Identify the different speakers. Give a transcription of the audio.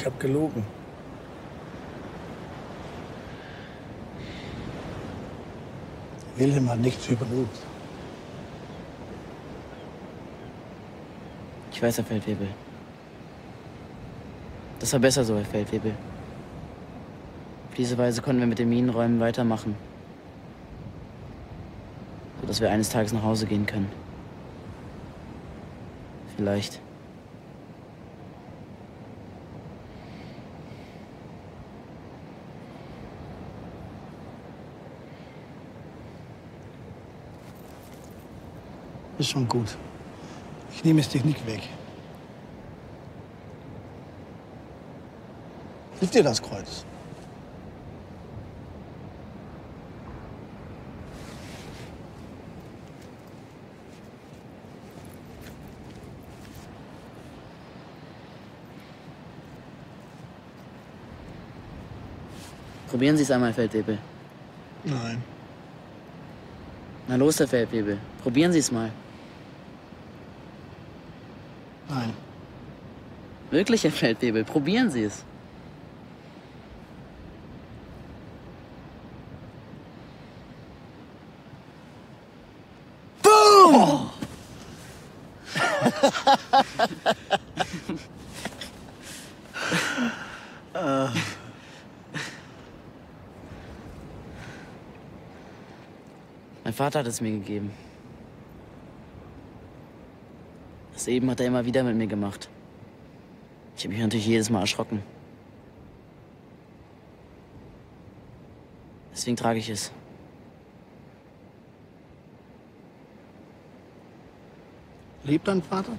Speaker 1: Ich habe gelogen. Wilhelm hat nichts überlebt.
Speaker 2: Ich weiß, Herr Feldwebel. Das war besser so, Herr Feldwebel. Auf diese Weise konnten wir mit den Minenräumen weitermachen. Sodass wir eines Tages nach Hause gehen können. Vielleicht.
Speaker 1: Ist schon gut. Ich nehme es dich nicht weg. Hilft dir das Kreuz?
Speaker 2: Probieren Sie es einmal, Feldwebel.
Speaker 1: Nein.
Speaker 2: Na los, Herr Feldwebel. Probieren Sie es mal.
Speaker 1: Nein.
Speaker 2: Wirklich, Herr Feldwebel. Probieren Sie es. Mein Vater hat es mir gegeben. Das eben hat er immer wieder mit mir gemacht. Ich habe mich natürlich jedes Mal erschrocken. Deswegen trage ich es.
Speaker 1: Lebt dein Vater?